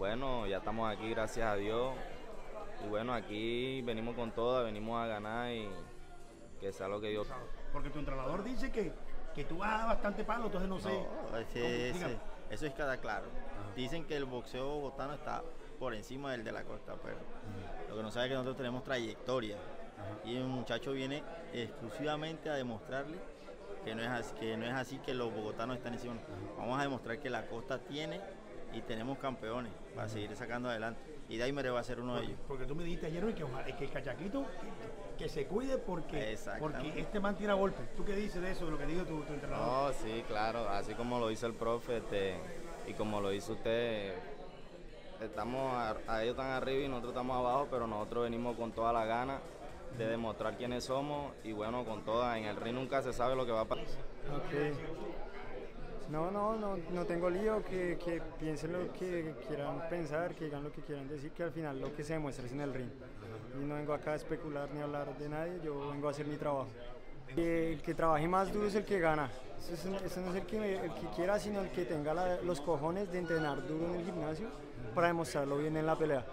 estamos aquí, gracias a Dios. Y bueno, aquí venimos con todo, venimos a ganar y que sea lo que Dios. Porque tu entrenador dice que, que tú vas a dar bastante palo, entonces no sé. No, ese- eso es cada claro. Dicen que el boxeo bogotano está por encima del de la costa, pero lo que no sabe es que nosotros tenemos trayectoria. Y el muchacho viene exclusivamente a demostrarle que no es así, que, no es así que los bogotanos están encima. Vamos a demostrar que la costa tiene y tenemos campeones para seguir sacando adelante. Y Daimere va a ser uno de ellos. Porque tú me dijiste ayer que, ojalá- que el cachaquito que, que se cuide porque, porque este man tira golpes. ¿Tú qué dices de eso, de lo que dijo tu, tu entrenador? No, sí, claro, así como lo dice el profe este, y como lo dice usted, estamos a, a ellos están arriba y nosotros estamos abajo, pero nosotros venimos con toda la gana de demostrar quiénes somos y bueno, con toda, en el ring nunca se sabe lo que va a pasar. Ok. No, no, no, no tengo lío, que, que piensen lo que quieran pensar, que digan lo que quieran decir, que al final lo que se demuestra es en el ring. Y no vengo acá a especular ni a hablar de nadie, yo vengo a hacer mi trabajo. El que trabaje más duro es el que gana. Ese, es- ese no es el que, quiera, sino el que tenga los cojones de entrenar duro en el gimnasio para demostrarlo bien en la pelea.